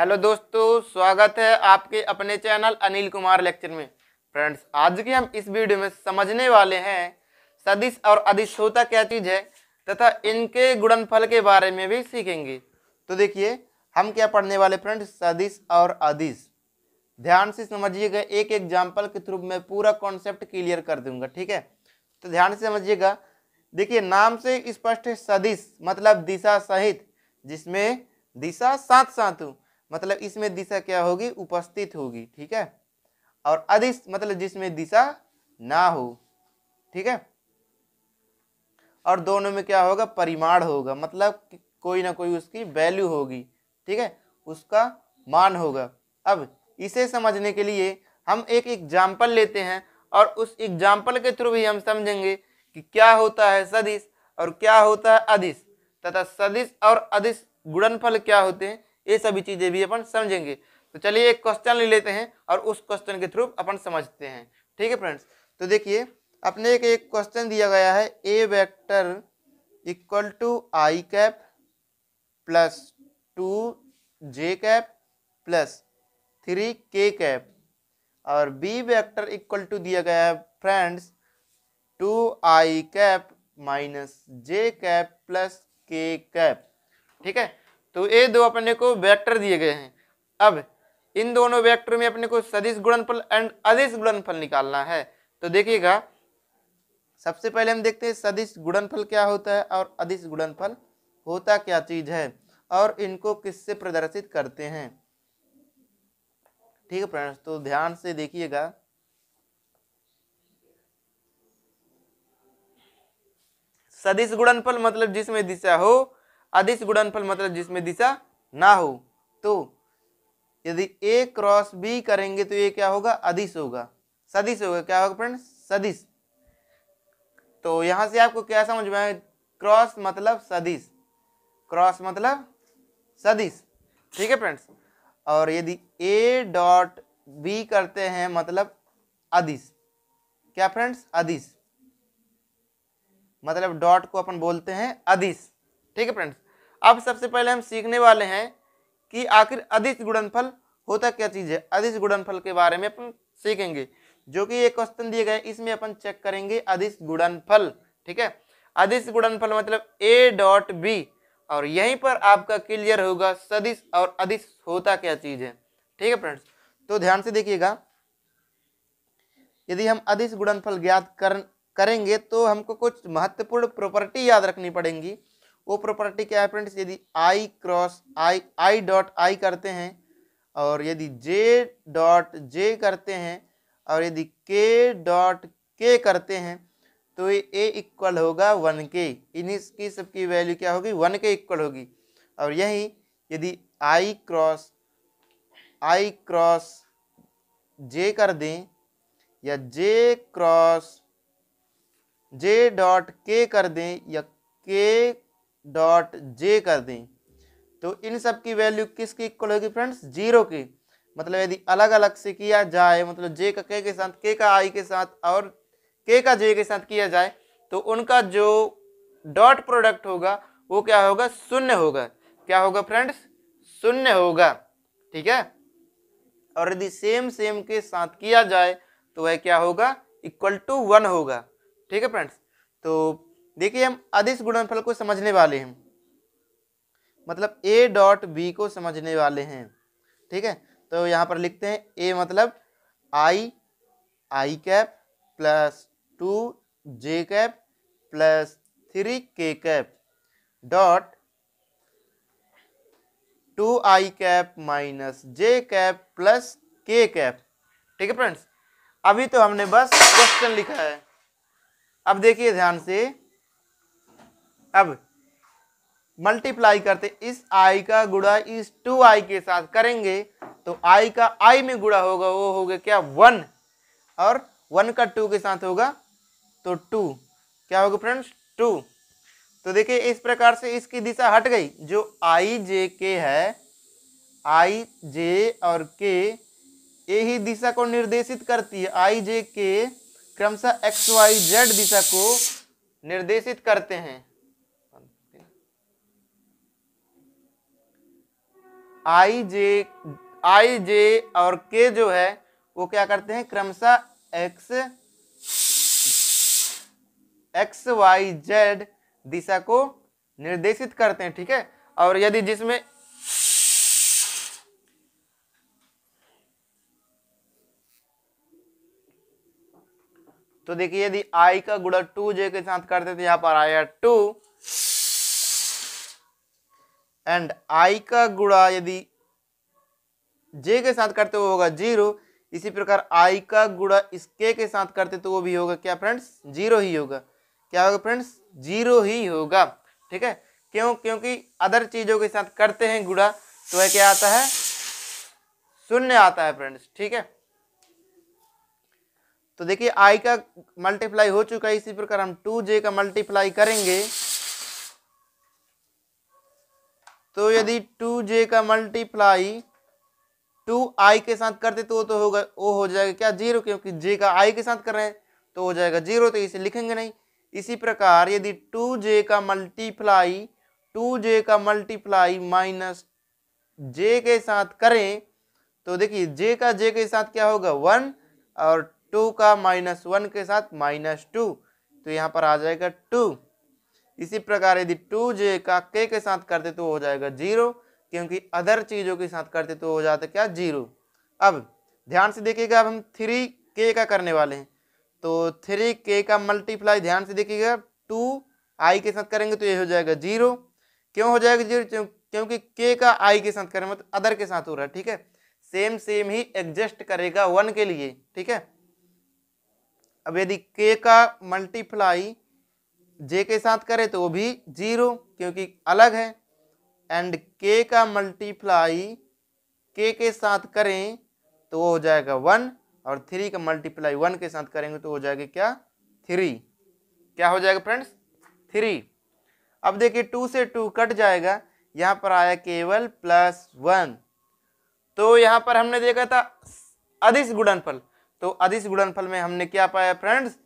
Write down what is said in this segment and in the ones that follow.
Hello दोस्तों, स्वागत है आपके अपने चैनल अनिल कुमार लेक्चर में। फ्रेंड्स, आज की हम इस वीडियो में समझने वाले हैं सदिश और अदिश होता क्या चीज़ है तथा इनके गुणनफल के बारे में भी सीखेंगे। तो देखिए, हम क्या पढ़ने वाले फ्रेंड्स, सदिश और अदिश ध्यान से समझिएगा, एक एग्ज़ाम्पल के थ्रू मैं पूरा कॉन्सेप्ट क्लियर कर दूँगा, ठीक है? तो ध्यान से समझिएगा, देखिए, नाम से स्पष्ट है सदिश मतलब दिशा सहित, जिसमें दिशा साथ साथ हो। मतलब इसमें दिशा क्या होगी? उपस्थित होगी, ठीक है? और अदिश मतलब जिसमें दिशा ना हो, ठीक है? और दोनों में क्या होगा? परिमाण होगा मतलब कोई ना कोई उसकी वैल्यू होगी, ठीक है? उसका मान होगा। अब इसे समझने के लिए हम एक एग्ज़ाम्पल लेते हैं और उस एग्ज़ाम्पल के थ्रू भी हम समझेंगे कि क्या होता है सदिश और क्या होता है अदिश तथा सदिश और अदिश गुणनफल क्या होते हैं? ये सभी चीज़ें भी अपन समझेंगे। तो चलिए एक क्वेश्चन ले लेते हैं और उस क्वेश्चन के थ्रू अपन समझते हैं। ठीक है फ्रेंड्स तो देखिए, अपने एक एक क्वेश्चन दिया गया है A vector equal to I cap plus two J cap plus three K cap और बी वेक्टर इक्वल टू दिया गया है friends two I cap minus J cap plus K cap ठीक है? तो ये दो अपने को वेक्टर दिए गए हैं। अब, इन दोनों वेक्टर में अपने को सदिश गुणनफल एंड अदिश गुणनफल निकालना है। तो देखिएगा, सबसे पहले हम देखते हैं सदिश गुणनफल क्या होता है और अदिश गुणनफल होता क्या चीज़ है और इनको किससे प्रदर्शित करते हैं। ठीक है फ्रेंड्स तो ध्यान से देखिएगा। सदिश गुणनफल मतलब जिसमें दिशा हो अदिश गुणनफल मतलब जिसमें दिशा ना हो। तो यदि ए क्रॉस बी करेंगे तो ये क्या होगा? अदिश होगा। सदिश होगा। क्या होगा फ्रेंड्स सदिश। तो यहाँ से आपको क्या समझ में आए क्रॉस मतलब सदिश। क्रॉस मतलब सदिश। ठीक है फ्रेंड्स और यदि ए डॉट बी करते हैं मतलब अदिश। क्या फ्रेंड्स अदिश। मतलब डॉट को अपन बोलते हैं अदिश। ठीक है फ्रेंड्स? अब सबसे पहले हम सीखने वाले हैं कि आखिर अदिश गुणनफल होता क्या चीज़ है? अदिश गुणनफल के बारे में अपन सीखेंगे, जो कि एक क्वेश्चन दिए गए इसमें अपन चेक करेंगे अदिश गुणनफल, ठीक है? अदिश गुणनफल मतलब ए डॉट बी और यहीं पर आपका क्लियर होगा सदिश और अदिश होता क्या चीज़ है। ठीक है फ्रेंड्स? तो ध्यान से देखिएगा, यदि हम अदिश गुणनफल ज्ञात कर, करेंगे तो हमको कुछ महत्वपूर्ण प्रॉपर्टी याद रखनी पड़ेगी। वो प्रॉपर्टी क्या है फ्रेंड्स यदि आई cross I I dot I करते हैं और यदि जे डॉट जे करते हैं और यदि के डॉट के करते हैं तो ये ए इक्वल होगा वन के इन इसकी सबकी वैल्यू क्या होगी? वन के इक्वल होगी। और यही यदि आई क्रॉस आई क्रॉस जे कर दें या जे क्रॉस जे डॉट के कर दें या के डॉट जे कर दें। तो इन सब की वैल्यू किसकी इक्वल होगी फ्रेंड्स ज़ीरो की। मतलब यदि अलग अलग से किया जाए मतलब जे का के के साथ के का आई के साथ और के का जे के साथ किया जाए तो उनका जो डॉट प्रोडक्ट होगा, वो क्या होगा? शून्य होगा। क्या होगा फ्रेंड्स शून्य होगा। ठीक है? और यदि सेम सेम के साथ किया जाए तो वह क्या होगा? इक्वल टू वन होगा। ठीक है फ्रेंड्स तो देखिए, हम अदिश गुणनफल को समझने वाले हैं। मतलब ए डॉट बी को समझने वाले हैं। ठीक है? तो यहाँ पर लिखते हैं ए मतलब I I cap plus two J cap plus three K cap dot two I cap minus J cap plus K cap ठीक है फ्रेंड्स अभी तो हमने बस क्वेश्चन लिखा है। अब देखिए ध्यान से। अब मल्टीप्लाई करते, इस आई का गुड़ा इस टू आई के साथ करेंगे तो आई का आई में गुड़ा होगा, वो होगा क्या? वन और वन का टू के साथ होगा तो टू क्या होगा फ्रेंड्स टू तो देखिए, इस प्रकार से इसकी दिशा हट गई, जो आई जे के है आई जे और के यही दिशा को निर्देशित करती है। आई जे के क्रमशः एक्स वाई जेड दिशा को निर्देशित करते हैं। आई जे आई जे और के जो है, वो क्या करते हैं? क्रमशः एक्स एक्स वाई जेड दिशा को निर्देशित करते हैं, ठीक है? और यदि जिसमें तो देखिए, यदि आई का गुणा टू जे के साथ करते तो यहाँ पर आया टू एंड आई का गुणा यदि जे के साथ करते वो होगा ज़ीरो इसी प्रकार आई का गुणा इसके के साथ करते तो वो भी होगा क्या फ्रेंड्स ज़ीरो ही होगा। क्या होगा फ्रेंड्स ज़ीरो ही होगा। ठीक है? क्यों? क्योंकि अदर चीज़ों के साथ करते हैं गुणा तो वह क्या आता है? शून्य आता है फ्रेंड्स ठीक है? तो देखिए आई का मल्टीप्लाई हो चुका है, इसी प्रकार हम टू जे का मल्टीप्लाई करेंगे। तो यदि टू जे का मल्टीप्लाई टू आई के साथ करते तो वो तो होगा, वो हो जाएगा क्या ज़ीरो? क्योंकि जे का आई के साथ कर रहे हैं तो हो जाएगा ज़ीरो तो इसे लिखेंगे नहीं। इसी प्रकार यदि टू जे का मल्टीप्लाई टू जे का मल्टीप्लाई माइनस जे के साथ करें तो देखिए जे का जे के साथ क्या होगा? वन और टू का माइनस वन के साथ माइनस टू तो यहाँ पर आ जाएगा टू। इसी प्रकार यदि टू जे का के के साथ करते तो हो जाएगा ज़ीरो, क्योंकि अदर चीज़ों के साथ करते तो हो जाता क्या? ज़ीरो। अब ध्यान से देखिएगा, अब हम थ्री के का करने वाले हैं। तो थ्री के का मल्टीप्लाई ध्यान से देखिएगा टू आई के साथ करेंगे तो ये हो जाएगा ज़ीरो। क्यों हो जाएगा ज़ीरो? क्योंकि के का आई के साथ करें मतलब अदर के साथ हो रहा है, ठीक है? सेम सेम ही एडजस्ट करेगा वन के लिए, ठीक है? अब यदि के का मल्टीप्लाई जे के साथ करें तो वो भी ज़ीरो, क्योंकि अलग है। एंड के का मल्टीप्लाई के के साथ करें तो वो हो जाएगा वन और थ्री का मल्टीप्लाई वन के साथ करेंगे तो हो जाएगा क्या? थ्री क्या हो जाएगा फ्रेंड्स थ्री अब देखिए टू से टू कट जाएगा। यहाँ पर आया केवल प्लस वन तो यहाँ पर हमने देखा था अधिस गुणनफल। तो अधिस गुणनफल में हमने क्या पाया फ्रेंड्स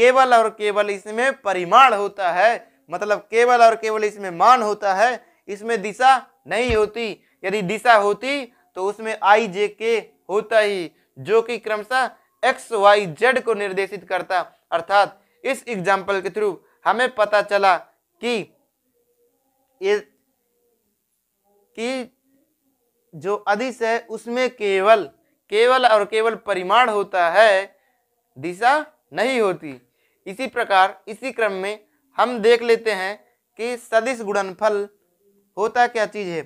केवल और केवल इसमें परिमाण होता है। मतलब केवल और केवल इसमें मान होता है, इसमें दिशा नहीं होती। यदि दिशा होती तो उसमें आई जे के होता ही, जो कि क्रमशः एक्स, वाई, जेड को निर्देशित करता। अर्थात, इस एग्ज़ाम्पल के थ्रू हमें पता चला कि कि जो अधिस है, उसमें केवल केवल और केवल परिमाण होता है, दिशा नहीं होती। इसी प्रकार, इसी क्रम में हम देख लेते हैं कि सदिश गुणनफल होता क्या चीज़ है।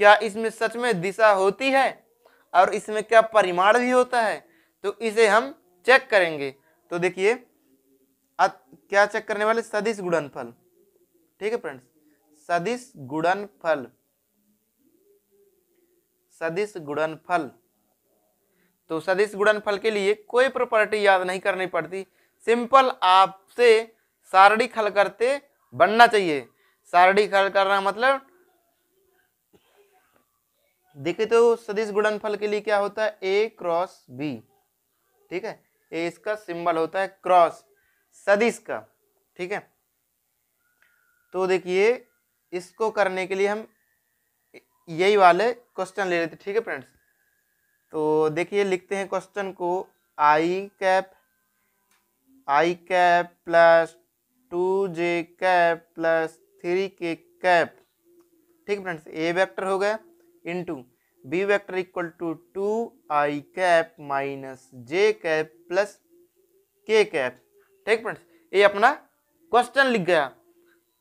क्या इसमें सच में दिशा होती है और इसमें क्या परिमाण भी होता है? तो इसे हम चेक करेंगे। तो देखिए क्या चेक करने वाले? सदिश गुणनफल ठीक है फ्रेंड्स सदिश गुणनफल सदिश गुणनफल तो सदिश गुणनफल के लिए कोई प्रॉपर्टी याद नहीं करनी पड़ती। सिंपल आपसे सारणी खल करते बनना चाहिए। सारणी खल करना मतलब देखे तो सदिश गुणनफल के लिए क्या होता है? ए क्रॉस बी ठीक है? ए इसका सिंबल होता है क्रॉस सदिश का। ठीक है? तो देखिए, इसको करने के लिए हम यही वाले क्वेश्चन ले लेते। ठीक है फ्रेंड्स तो देखिए, लिखते हैं क्वेश्चन को I cap I cap plus two J cap plus three K cap. ठीक फ्रेंड्स, ए वेक्टर हो गया into B vector equal to two, I cap minus J cap plus K cap. ठीक friends, ये अपना question लिख गया।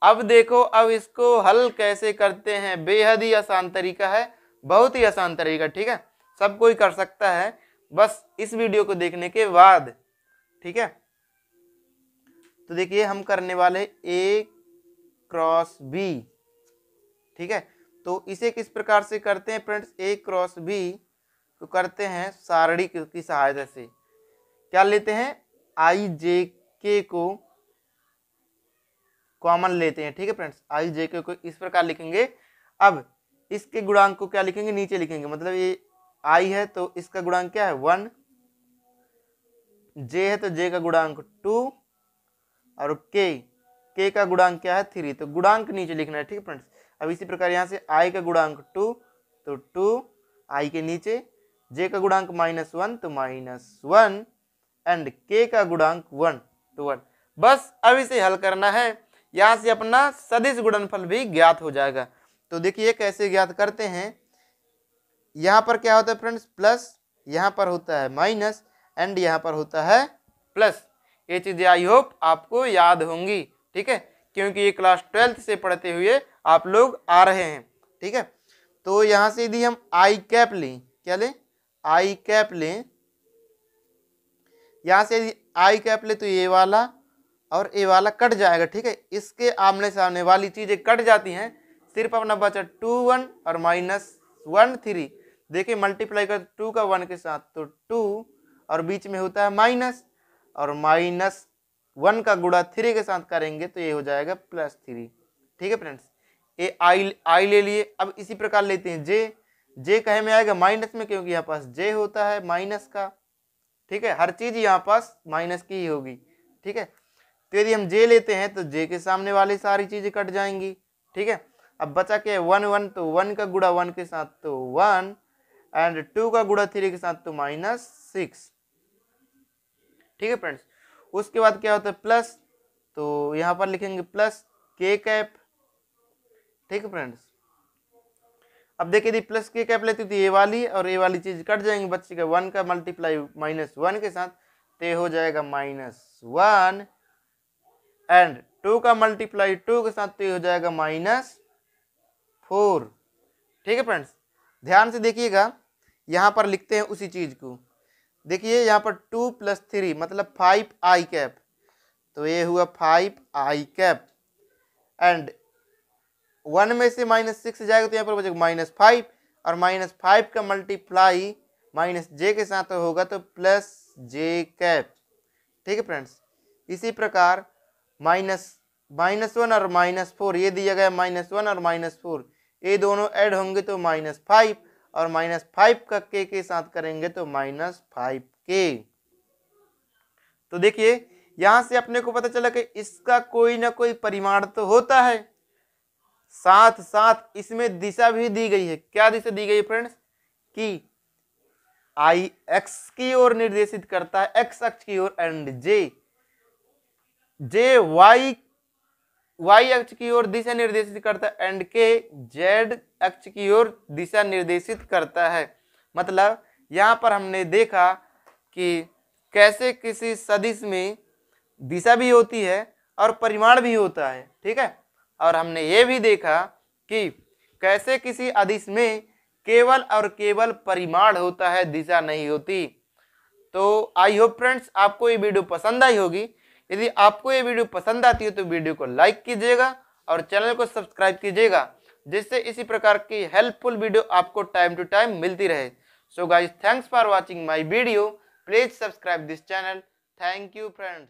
अब देखो, अब इसको हल कैसे करते हैं? बेहद ही आसान तरीका है, बहुत ही आसान तरीका, ठीक है? सब कोई कर सकता है, बस इस वीडियो को देखने के बाद, ठीक है? तो देखिए हम करने वाले ए क्रॉस बी ठीक है? तो इसे किस प्रकार से करते हैं फ्रेंड्स? ए क्रॉस बी तो करते हैं सारणी की सहायता से। क्या लेते हैं? आई जे के को कॉमन लेते हैं, ठीक है फ्रेंड्स? आई जे के को इस प्रकार लिखेंगे। अब इसके गुणांक को क्या लिखेंगे? नीचे लिखेंगे। मतलब ये आई है तो इसका गुणांक क्या है? वन। जे है तो जे का गुणांक टू। और के के का गुणांक क्या है? थ्री तो गुणांक नीचे लिखना है, ठीक है फ्रेंड्स अब इसी प्रकार यहाँ से आई का गुणांक टू तो टू आई के नीचे जे का गुणांक माइनस वन तो माइनस वन एंड के का गुणांक वन तो वन बस अब इसे हल करना है। यहाँ से अपना सदिश गुणनफल भी ज्ञात हो जाएगा। तो देखिए कैसे ज्ञात करते हैं। यहाँ पर क्या होता है फ्रेंड्स प्लस यहाँ पर होता है माइनस एंड यहाँ पर होता है प्लस ये चीज़ें आई होप आपको याद होंगी, ठीक है? क्योंकि ये क्लास ट्वेल्थ से पढ़ते हुए आप लोग आ रहे हैं, ठीक है? तो यहाँ से यदि हम आई कैप लें, क्या लें? आई कैप लें। यहाँ से यदि आई कैप ले तो ये वाला और ए वाला कट जाएगा, ठीक है? इसके आमने सामने वाली चीज़ें कट जाती हैं, सिर्फ़ अपना बचा टू वन और माइनस वन थ्री देखिए मल्टीप्लाई कर टू का वन के साथ तो टू और बीच में होता है माइनस और माइनस वन का गुड़ा थ्री के साथ करेंगे तो ये हो जाएगा प्लस थ्री। ठीक है फ्रेंड्स? ये आई आई ले लिए। अब इसी प्रकार लेते हैं जे। जे कहे में आएगा माइनस में क्योंकि यहाँ पास जे होता है माइनस का। ठीक है? हर चीज़ यहाँ पास माइनस की ही होगी। ठीक है? तो यदि हम जे लेते हैं तो जे के सामने वाली सारी चीज़ें कट जाएँगी। ठीक है? अब बचा के वन वन तो वन का गुड़ा वन के साथ तो वन एंड टू का गुड़ा थ्री के साथ तो माइनस सिक्स। ठीक है फ्रेंड्स? उसके बाद क्या होता है? प्लस तो यहाँ पर लिखेंगे प्लस के कैप ठीक है फ्रेंड्स? अब देखिए यदि प्लस के कैप लेती तो ये वाली और ये वाली चीज़ कट जाएँगे बच्चे का। वन का मल्टीप्लाई माइनस वन के साथ तो हो जाएगा माइनस वन एंड टू का मल्टीप्लाई टू के साथ तो हो जाएगा माइनस फोर ठीक है फ्रेंड्स? ध्यान से देखिएगा, यहाँ पर लिखते हैं उसी चीज़ को। देखिए, यहाँ पर टू प्लस थ्री मतलब फाइव आई कैप तो ये हुआ five I cap and one में से माइनस सिक्स जाएगा तो यहाँ पर बचेगा माइनस फाइव और माइनस फाइव का मल्टीप्लाई माइनस जे के साथ होगा तो प्लस जे कैप ठीक है फ्रेंड्स इसी प्रकार माइनस माइनस वन और माइनस फोर ये दिया गया माइनस वन और माइनस फोर ये दोनों ऐड होंगे तो माइनस फाइव और माइनस फाइव का के के साथ करेंगे तो माइनस फाइव के। तो देखिए, यहाँ से अपने को पता चला कि इसका कोई ना कोई परिमाण तो होता है। साथ साथ इसमें दिशा भी दी गई है। क्या दिशा दी गई फ्रेंड्स? कि आई एक्स की ओर निर्देशित करता है, एक्स अक्ष की ओर, and J. J Y Y अक्ष की ओर दिशा निर्देशित करता है एंड के जेड अक्ष की ओर दिशा निर्देशित करता है। मतलब यहाँ पर हमने देखा कि कैसे किसी सदिश में दिशा भी होती है और परिमाण भी होता है, ठीक है? और हमने ये भी देखा कि कैसे किसी अदिश में केवल और केवल परिमाण होता है, दिशा नहीं होती। तो आई होप फ्रेंड्स आपको ये वीडियो पसंद आई होगी। यदि आपको ये वीडियो पसंद आती है तो वीडियो को लाइक कीजिएगा और चैनल को सब्सक्राइब कीजिएगा, जिससे इसी प्रकार की हेल्पफुल वीडियो आपको टाइम टू टाइम मिलती रहे। So guys thanks for watching my video please subscribe this channel thank you friends